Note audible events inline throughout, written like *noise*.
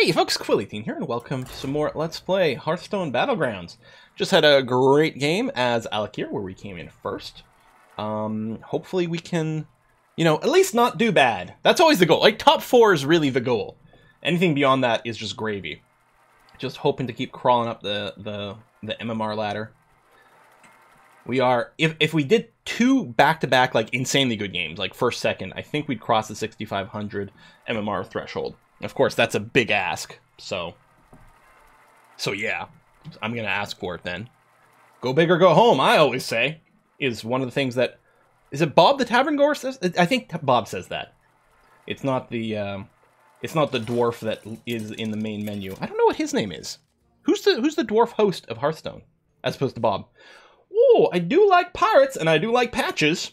Hey folks, Quill18 here, and welcome to some more Let's Play Hearthstone Battlegrounds. Just had a great game as Al'Akir, where we came in first. Um, hopefully we can, you know, at least not do bad. That's always the goal. Like, top four is really the goal. Anything beyond that is just gravy. Just hoping to keep crawling up the, the, the MMR ladder. We are, if, if we did two back-to-back, -back, like, insanely good games, like first, second, I think we'd cross the 6,500 MMR threshold. Of course, that's a big ask, so... So yeah, I'm gonna ask for it then. Go big or go home, I always say, is one of the things that... Is it Bob the Tavern Goer says? I think Bob says that. It's not the, um, It's not the dwarf that is in the main menu. I don't know what his name is. Who's the Who's the dwarf host of Hearthstone? As opposed to Bob. Oh, I do like pirates, and I do like patches.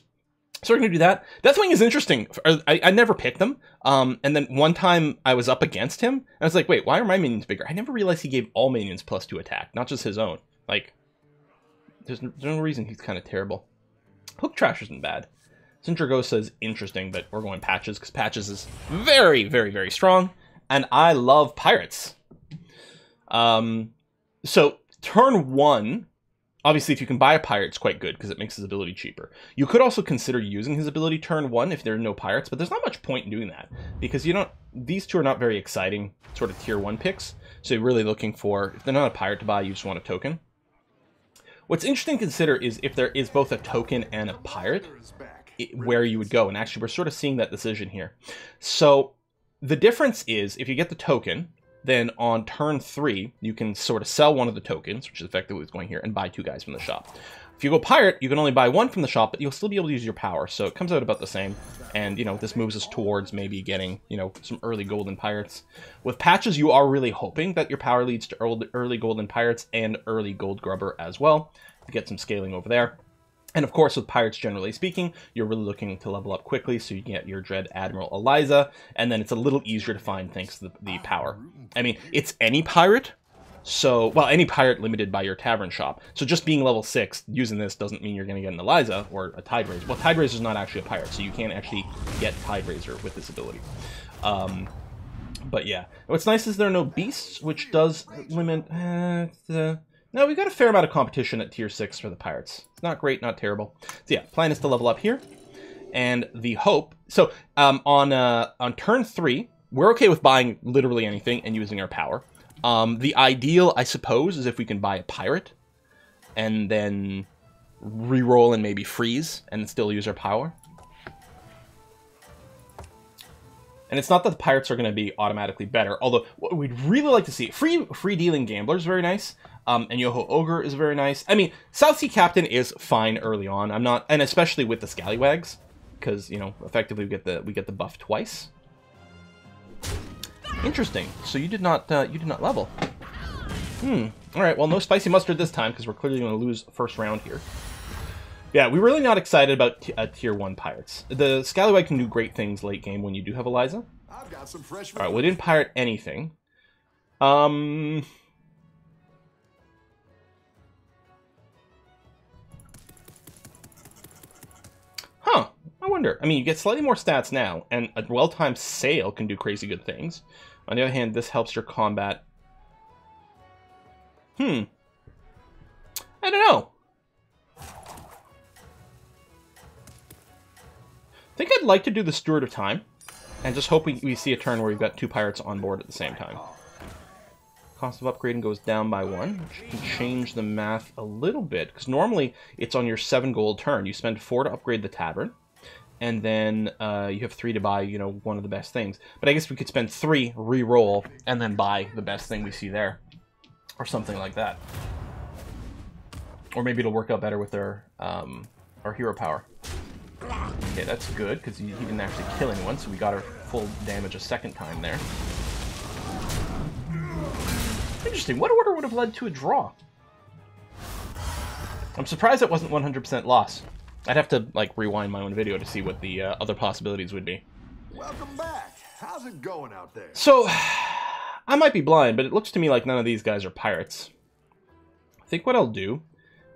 So we're gonna do that. Deathwing is interesting. I, I never picked them. Um, and then one time I was up against him, and I was like, wait, why are my minions bigger? I never realized he gave all minions plus two attack, not just his own. Like, there's no, there's no reason he's kind of terrible. Hooktusk isn't bad. Sindragosa is interesting, but we're going Patches, because Patches is very, very, very strong, and I love Pirates. Um, so, turn one, Obviously, if you can buy a pirate, it's quite good because it makes his ability cheaper. You could also consider using his ability turn one if there are no pirates, but there's not much point in doing that because you don't. These two are not very exciting sort of tier one picks. So you're really looking for if they're not a pirate to buy, you just want a token. What's interesting to consider is if there is both a token and a pirate, it, where you would go. And actually, we're sort of seeing that decision here. So the difference is if you get the token, then on turn three, you can sort of sell one of the tokens, which is effectively what's going here, and buy two guys from the shop. If you go pirate, you can only buy one from the shop, but you'll still be able to use your power, so it comes out about the same. And, you know, this moves us towards maybe getting, you know, some early golden pirates. With patches, you are really hoping that your power leads to early golden pirates and early gold grubber as well, to get some scaling over there. And of course, with pirates, generally speaking, you're really looking to level up quickly, so you can get your Dread Admiral Eliza, and then it's a little easier to find thanks to the, the power. I mean, it's any pirate, so, well, any pirate limited by your tavern shop. So just being level 6, using this doesn't mean you're going to get an Eliza or a Tide Raiser. Well, Tide Raiser is not actually a pirate, so you can't actually get Tide Raiser with this ability. Um, but yeah. What's nice is there are no beasts, which does limit... Uh, the, now, we've got a fair amount of competition at tier 6 for the pirates. It's not great, not terrible. So yeah, plan is to level up here. And the hope... So, um, on, uh, on turn 3, we're okay with buying literally anything and using our power. Um, the ideal, I suppose, is if we can buy a pirate and then re-roll and maybe freeze and still use our power. And it's not that the pirates are going to be automatically better, although what we'd really like to see, free free dealing gamblers, very nice. Um, and Yoho Ogre is very nice. I mean, South Sea Captain is fine early on. I'm not, and especially with the Scallywags, because you know, effectively we get the we get the buff twice. Interesting. So you did not uh, you did not level. Hmm. All right. Well, no spicy mustard this time because we're clearly going to lose first round here. Yeah, we're really not excited about uh, tier one pirates. The Scallywag can do great things late game when you do have Eliza. I've got some fresh. All right. We didn't pirate anything. Um. I wonder. I mean, you get slightly more stats now, and a well-timed sail can do crazy good things. On the other hand, this helps your combat. Hmm. I don't know. I think I'd like to do the Steward of Time, and just hope we, we see a turn where we've got two pirates on board at the same time. Cost of upgrading goes down by one, which can change the math a little bit, because normally it's on your seven gold turn. You spend four to upgrade the tavern, and then uh, you have three to buy, you know, one of the best things. But I guess we could spend three, re-roll, and then buy the best thing we see there. Or something like that. Or maybe it'll work out better with our, um, our hero power. Okay, that's good, because he, didn't actually kill anyone, so we got our full damage a second time there. Interesting. What order would have led to a draw? I'm surprised it wasn't 100% loss. I'd have to like rewind my own video to see what the uh, other possibilities would be. Welcome back. How's it going out there? So, *sighs* I might be blind, but it looks to me like none of these guys are pirates. I think what I'll do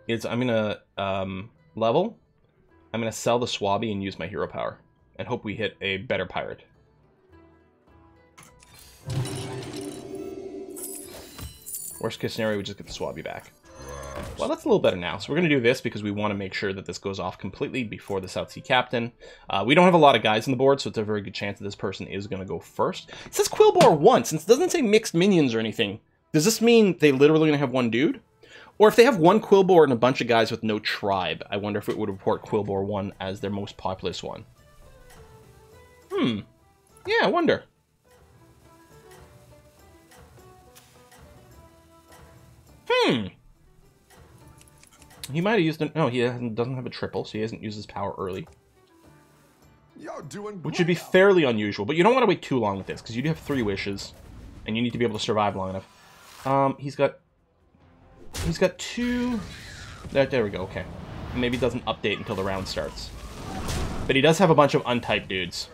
is I'm gonna um, level. I'm gonna sell the Swabby and use my hero power, and hope we hit a better pirate. Worst case scenario, we just get the Swabby back. Well, that's a little better now. So we're going to do this because we want to make sure that this goes off completely before the South Sea Captain. Uh, we don't have a lot of guys on the board, so it's a very good chance that this person is going to go first. It says Quilboar 1. Since it doesn't say mixed minions or anything, does this mean they literally going to have one dude? Or if they have one Quilboar and a bunch of guys with no tribe, I wonder if it would report Quilboar 1 as their most populous one. Hmm. Yeah, I wonder. Hmm. He might have used it. No, he doesn't have a triple, so he hasn't used his power early. You're doing Which would be fairly unusual, but you don't want to wait too long with this, because you do have three wishes, and you need to be able to survive long enough. Um, he's got... He's got two... There, there we go, okay. Maybe it doesn't update until the round starts. But he does have a bunch of untyped dudes.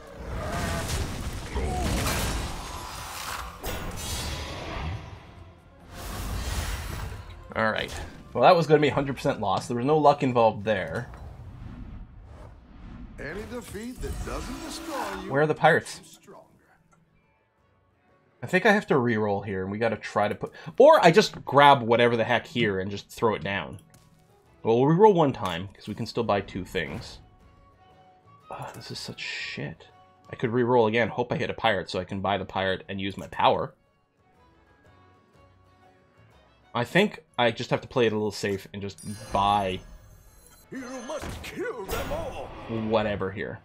Alright. Well, that was going to be 100% loss. There was no luck involved there. Any defeat that doesn't destroy you. Where are the pirates? I think I have to re-roll here, and we got to try to put... Or I just grab whatever the heck here and just throw it down. Well, we'll re-roll one time, because we can still buy two things. Oh, this is such shit. I could re-roll again, hope I hit a pirate, so I can buy the pirate and use my power. I think I just have to play it a little safe and just buy You must kill them all. whatever here.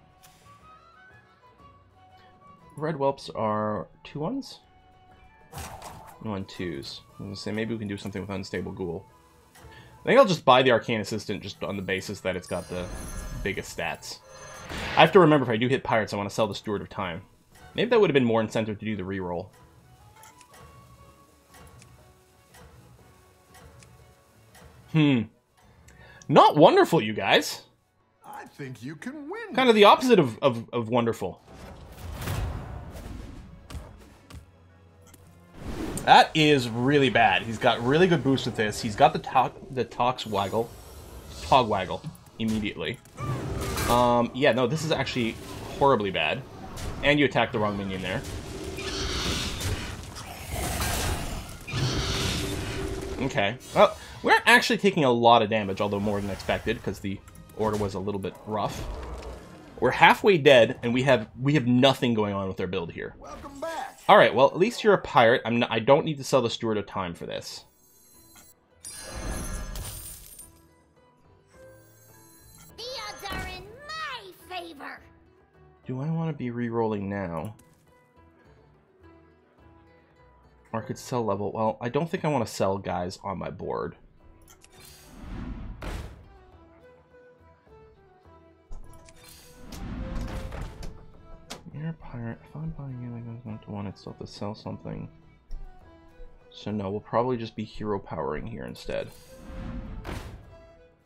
Red whelps are two ones? One twos. I was gonna say maybe we can do something with unstable ghoul. I think I'll just buy the arcane assistant just on the basis that it's got the biggest stats. I have to remember if I do hit pirates, I want to sell the Steward of Time. Maybe that would have been more incentive to do the reroll. Hmm. Not wonderful, you guys. I think you can win. Kind of the opposite of, of, of wonderful. That is really bad. He's got really good boost with this. He's got the to the Tox Waggle. Tog Waggle immediately. Um, yeah, no, this is actually horribly bad. And you attacked the wrong minion there. Okay. Well, we're actually taking a lot of damage, although more than expected, because the order was a little bit rough. We're halfway dead, and we have we have nothing going on with our build here. Welcome back. All right, well, at least you're a pirate. I'm not, I don't need to sell the Steward of Time for this. The odds are in my favor. Do I want to be re-rolling now? Or I could sell level. Well, I don't think I want to sell guys on my board. You're a pirate. If I'm buying you, I goes not to want it still to sell something. So no, we'll probably just be hero powering here instead.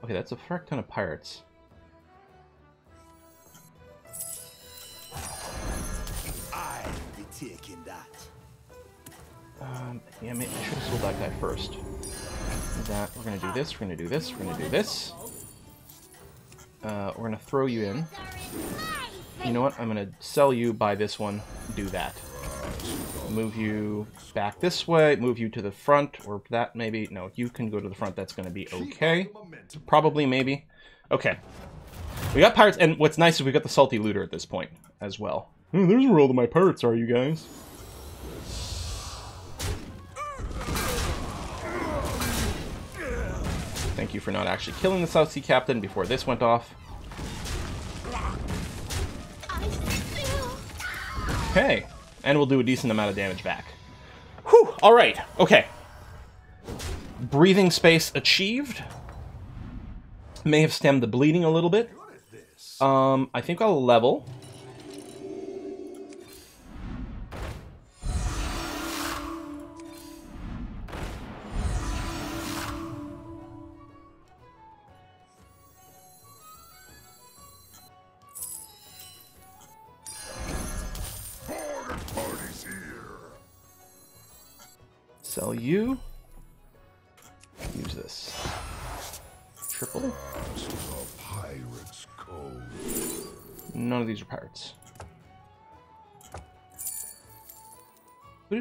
Okay, that's a frick ton of pirates. I'll be taking that. Um, yeah, maybe I should have sold that guy first. That we're gonna do this. We're gonna do this. We're gonna do this. Uh, we're gonna throw you in. You know what? I'm gonna sell you. Buy this one. Do that. Move you back this way. Move you to the front, or that maybe. No, you can go to the front. That's gonna be okay. Keep up the momentum. Probably, maybe. Okay. We got pirates, and what's nice is we got the salty looter at this point as well. Oh, there's where all of my pirates are, you guys. Thank you for not actually killing the South Sea Captain before this went off. Okay. And we'll do a decent amount of damage back. Whew! Alright, okay. Breathing space achieved. May have stemmed the bleeding a little bit. Um, I think I'll level.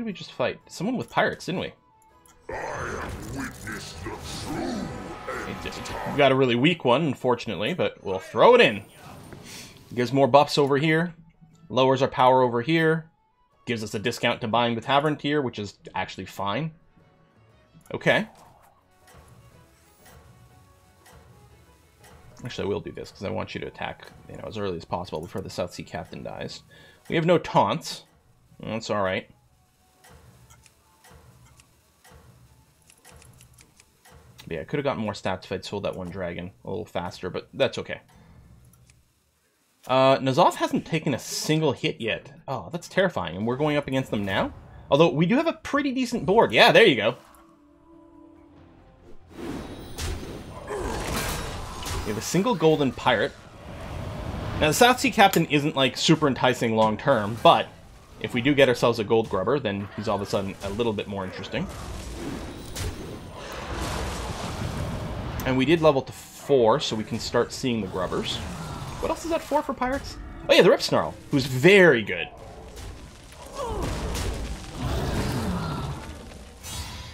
Did we just fight? Someone with pirates, didn't we? We've got a really weak one, unfortunately, but we'll throw it in. Gives more buffs over here. Lowers our power over here. Gives us a discount to buying the Tavern tier, which is actually fine. Okay. Actually, I will do this, because I want you to attack you know, as early as possible before the South Sea Captain dies. We have no taunts. That's alright. Yeah, I could have gotten more stats if I'd sold that one dragon a little faster, but that's okay. Uh, N'Zoth hasn't taken a single hit yet. Oh, that's terrifying, and we're going up against them now? Although, we do have a pretty decent board. Yeah, there you go. We have a single golden pirate. Now, the South Sea Captain isn't, like, super enticing long-term, but if we do get ourselves a gold grubber, then he's all of a sudden a little bit more interesting. And we did level to 4, so we can start seeing the grubbers. What else is that for for pirates? Oh yeah, the Rip Snarl, who's very good.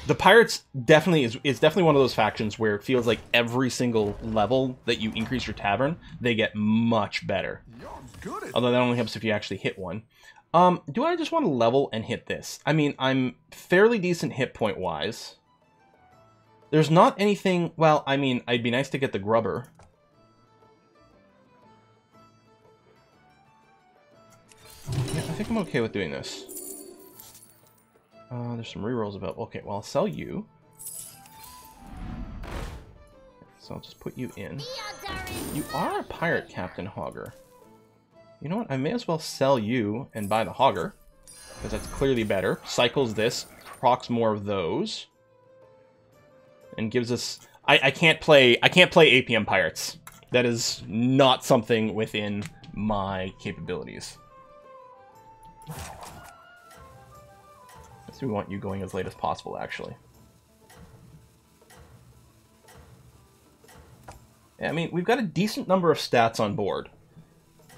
The pirates definitely is is definitely one of those factions where it feels like every single level that you increase your tavern, they get much better. Although that only helps if you actually hit one. Um, do I just want to level and hit this? I mean, I'm fairly decent hit point wise. There's not anything... Well, I mean, I'd be nice to get the grubber. Yeah, I think I'm okay with doing this. Uh, there's some rerolls about... Okay, well, I'll sell you. So I'll just put you in. You are a pirate, Captain Hogger. You know what? I may as well sell you and buy the Hogger. Because that's clearly better. Cycles this, procs more of those. And gives us... I, I can't play I can't play APM Pirates. That is not something within my capabilities. So we want you going as late as possible, actually. I mean, we've got a decent number of stats on board.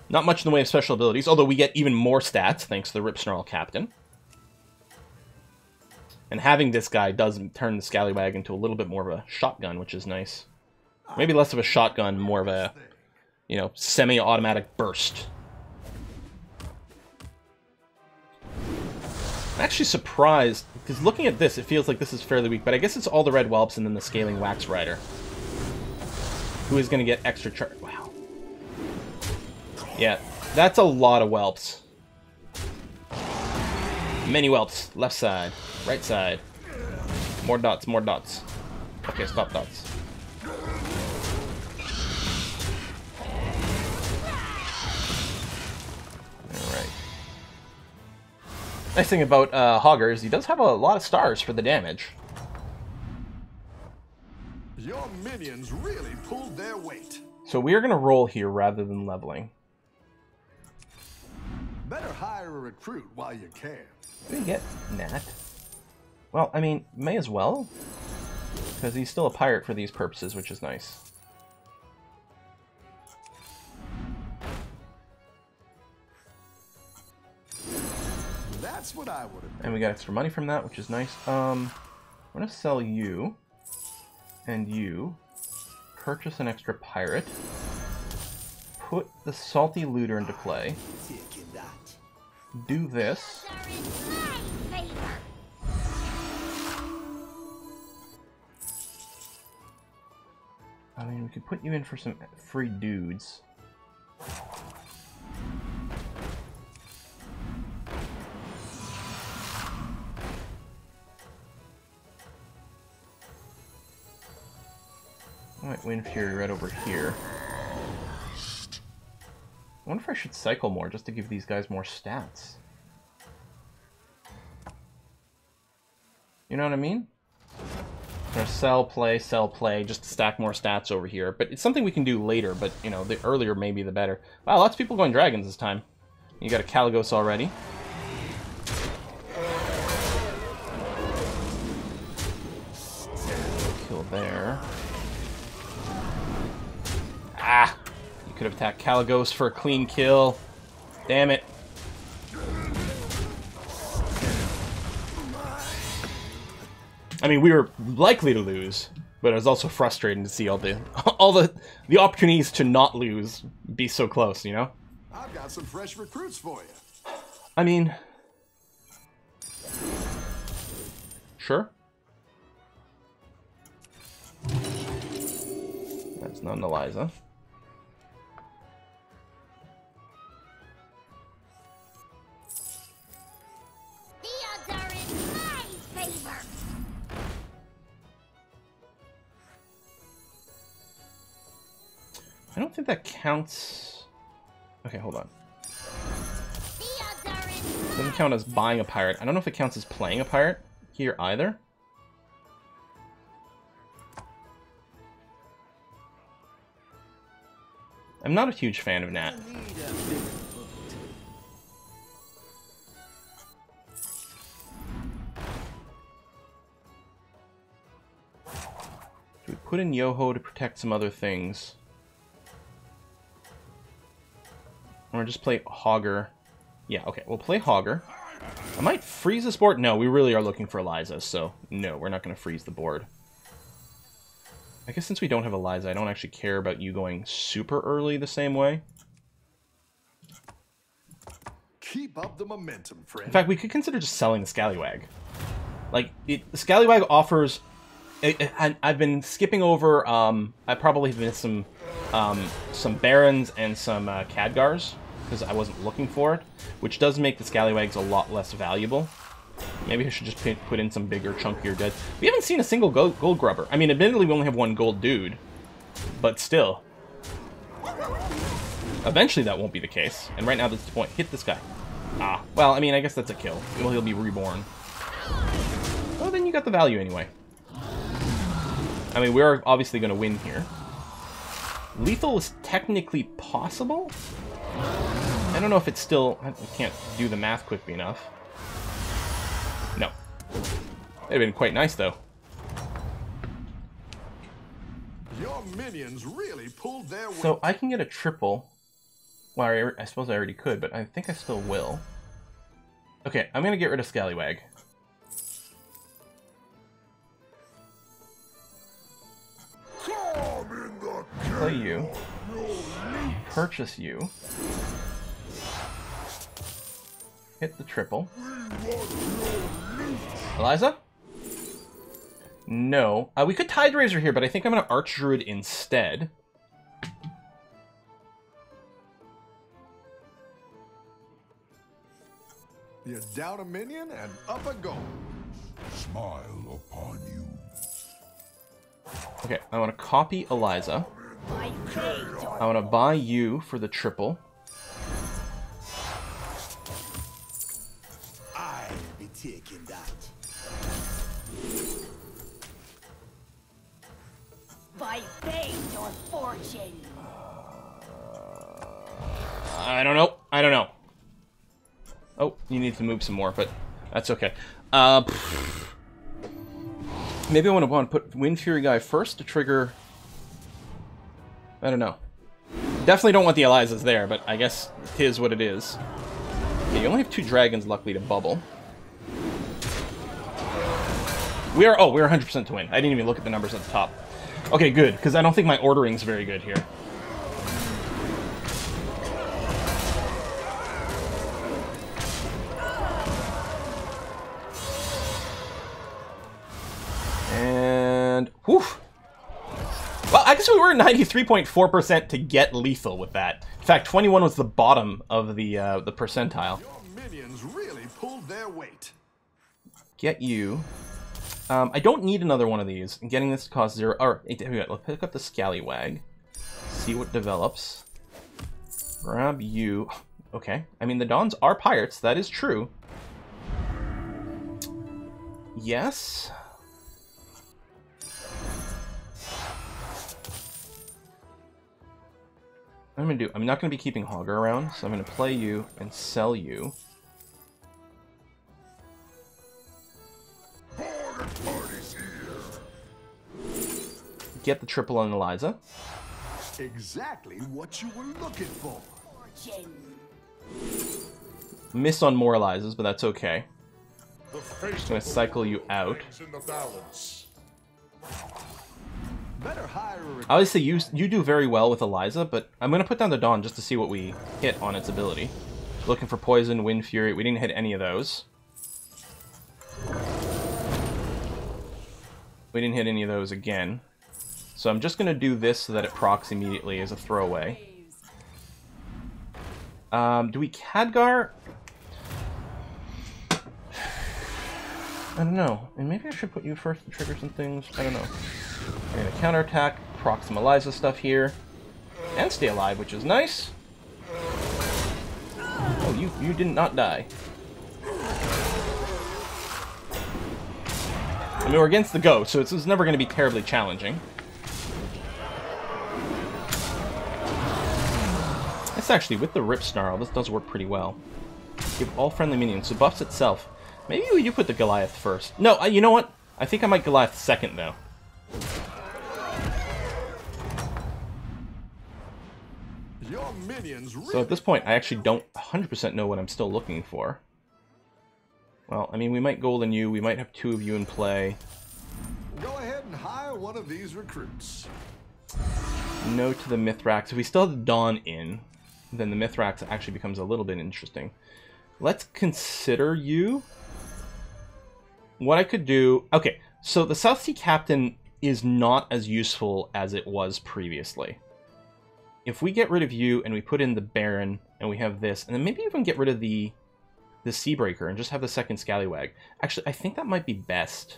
Not much in the way of special abilities, although we get even more stats thanks to the Rip Snarl Captain. And having this guy does turn the Scallywag into a little bit more of a shotgun, which is nice. Maybe less of a shotgun, more of a, you know, semi-automatic burst. I'm actually surprised, because looking at this, it feels like this is fairly weak, but I guess it's all the Red Whelps and then the Scaling Wax Rider. Who is going to get extra charge? Wow. Yeah, that's a lot of whelps. Many whelps. Left side, right side. More dots, more dots. Okay, stop dots. Alright. Nice thing about uh, Hogger is he does have a lot of stars for the damage. Your minions really pulled their weight. So we are going to roll here rather than leveling. Better hire a recruit while you can. We get Nat? Well, I mean, may as well. Because he's still a pirate for these purposes, which is nice. That's what I would have And we got extra money from that, which is nice. Um, I'm going to sell you. And you. Purchase an extra pirate. Put the Salty Looter into play. Do this. I mean, we could put you in for some free dudes. I might Wind Fury right over here. I wonder if I should cycle more just to give these guys more stats. You know what I mean? Gonna sell, play, sell, play, just to stack more stats over here. But it's something we can do later, but, you know, the earlier maybe the better. Wow, lots of people going dragons this time. You got a Kalecgos already. Kill there. Ah! You could have attacked Kalecgos for a clean kill. Damn it. I mean, we were likely to lose, but it was also frustrating to see all the *laughs* all the the opportunities to not lose be so close. You know. I've got some fresh recruits for you. I mean, sure. That's not an Eliza. I don't think that counts. Okay, hold on. Doesn't count as buying a pirate. I don't know if it counts as playing a pirate here either. I'm not a huge fan of Nat. We put in Yoho to protect some other things? Or just play Hogger? Yeah, okay, we'll play Hogger. I might freeze this board. No, we really are looking for Eliza, so no, we're not going to freeze the board. I guess since we don't have Eliza, I don't actually care about you going super early the same way. Keep up the momentum, friend. In fact, we could consider just selling the Scallywag. Like, it, the Scallywag offers... I, I've been skipping over, um, I probably have missed some, um, some Barons and some uh, Khadgars, because I wasn't looking for it, which does make the Scallywags a lot less valuable. Maybe I should just put in some bigger, chunkier dead. We haven't seen a single gold, gold grubber. I mean, admittedly, we only have one gold dude, but still. Eventually, that won't be the case. And right now, that's the point. Hit this guy. Ah, well, I mean, I guess that's a kill. Well, he'll be reborn. Well, then you got the value anyway. I mean, we're obviously going to win here. Lethal is technically possible. I don't know if it's still... I can't do the math quickly enough. No. It'd have been quite nice, though. Your minions really pulled their. So I can get a triple. Well, I, I suppose I already could, but I think I still will. Okay, I'm going to get rid of Scallywag. Play you. Purchase you. Hit the triple. Eliza? No. Uh, we could Tide Razor here, but I think I'm going to Arch Druid instead. You down a minion and up a goal. Smile upon you. Okay, I want to copy Eliza. My fate. I want to buy you for the triple. I'll be taking that. By fate or fortune. I don't know. I don't know. Oh, you need to move some more, but that's okay. Uh, maybe I want to want to put Wind Fury guy first to trigger. I don't know. Definitely don't want the Elizas there, but I guess it is what it is. Okay, you only have two dragons, luckily, to bubble. We are. Oh, we're 100% to win. I didn't even look at the numbers at the top. Okay, good, because I don't think my ordering's very good here. Were 93.4% to get lethal with that. In fact, 21 was the bottom of the uh, the percentile. Your minions really pulled their weight. Get you. Um, I don't need another one of these. And getting this to cost zero. Here we go. Let's pick up the Scallywag. See what develops. Grab you. Okay. I mean, the Dons are pirates. That is true. Yes. I'm gonna do. I'm not gonna be keeping Hogger around, so I'm gonna play you and sell you. Bargain party's here. Get the triple on Eliza. Exactly what you were looking for. Miss on more Elizas, but that's okay. Just gonna cycle you out. Obviously, you you do very well with Eliza, but I'm gonna put down the Dawn just to see what we hit on its ability. Looking for Poison, Wind Fury. We didn't hit any of those. We didn't hit any of those again. So I'm just gonna do this so that it procs immediately as a throwaway. Um, do we Khadgar? I don't know. And maybe I should put you first to trigger some things. I don't know. We're gonna counterattack, Eliza stuff here. And stay alive, which is nice. Oh, you, you did not die. I mean, we're against the ghost, so it's, it's never going to be terribly challenging. It's actually, with the Rip Snarl, this does work pretty well. Give all friendly minions, so buffs itself. Maybe do put the Goliath first. No, you know what? I think I might Goliath second, though. Your minions So really at this point, I actually don't 100% know what I'm still looking for. Well, I mean, we might golden you, we might have two of you in play. go ahead and hire one of these recruits. No to the Mythrax. If we still have Dawn in, then the Mythrax actually becomes a little bit interesting. Let's consider you. What I could do... Okay, so the South Sea Captain is not as useful as it was previously. If we get rid of you and we put in the Baron and we have this, and then maybe even get rid of the the Seabreaker and just have the second Scallywag. Actually, I think that might be best.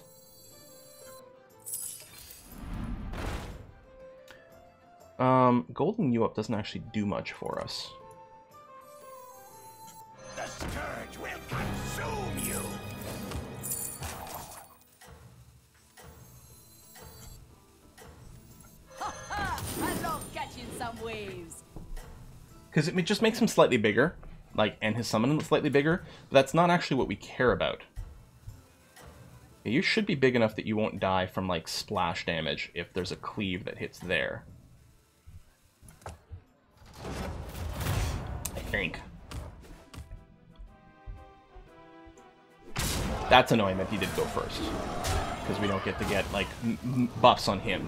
Um, Golden U-Up doesn't actually do much for us. Because it just makes him slightly bigger, like, and his summon slightly bigger, but that's not actually what we care about. You should be big enough that you won't die from, like, splash damage if there's a cleave that hits there. I think. That's annoying that he did go first. Because we don't get to get, like, buffs on him.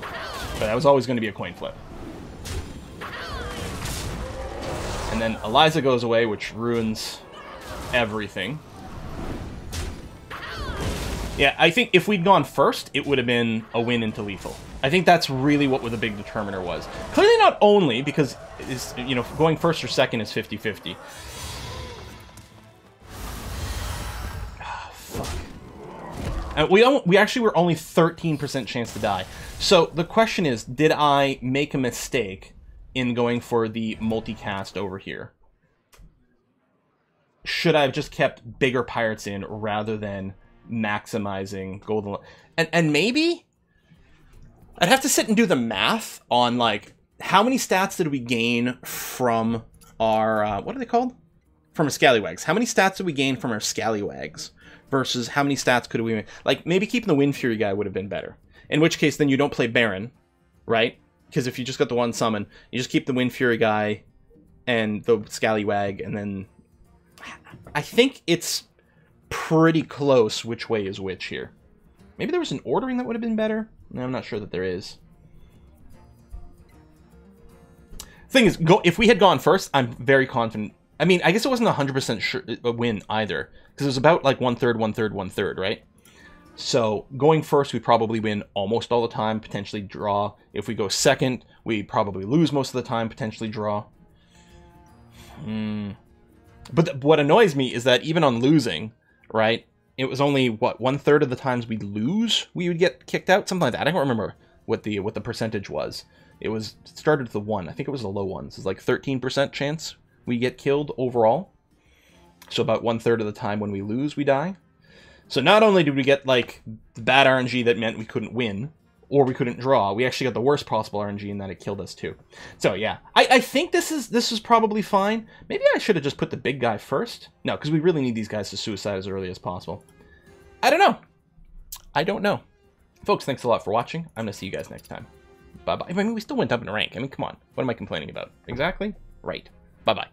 But that was always going to be a coin flip. And then Eliza goes away, which ruins everything. Yeah, I think if we'd gone first, it would have been a win into lethal. I think that's really what the big determiner was. Clearly not only, because is you know going first or second is 50-50. Ah, fuck. And we, we actually were only 13% chance to die. So the question is, did I make a mistake in going for the multicast over here? Should I have just kept bigger pirates in rather than maximizing golden? And and maybe I'd have to sit and do the math on like how many stats did we gain from our uh, what are they called? From our scallywags. How many stats did we gain from our scallywags versus how many stats could we make? Like maybe keeping the Wind Fury guy would have been better. In which case, then you don't play Baron, right? Because if you just got the one summon, you just keep the Wind Fury guy and the Scallywag, and then I think it's pretty close which way is which here. Maybe there was an ordering that would have been better. I'm not sure that there is. Thing is, go if we had gone first, I'm very confident. I mean, I guess it wasn't a hundred percent sure a win either, because it was about like one third, one third, one third, right? So going first, we probably win almost all the time, potentially draw. If we go second, we probably lose most of the time, potentially draw. Hmm. But what annoys me is that even on losing, right? It was only what one third of the times we lose, we would get kicked out, something like that. I don't remember what the what the percentage was. It was started with a one. I think it was a low one. So it's like thirteen percent chance we get killed overall. So about one third of the time when we lose, we die. So not only did we get like the bad RNG that meant we couldn't win, or we couldn't draw, we actually got the worst possible RNG in that it killed us too. So yeah, I, I think this is this is probably fine. Maybe I should have just put the big guy first. No, because we really need these guys to suicide as early as possible. I don't know. I don't know. Folks, thanks a lot for watching. I'm gonna see you guys next time. Bye bye. I mean, we still went up in rank. I mean, come on. What am I complaining about? Exactly? Right. Bye bye.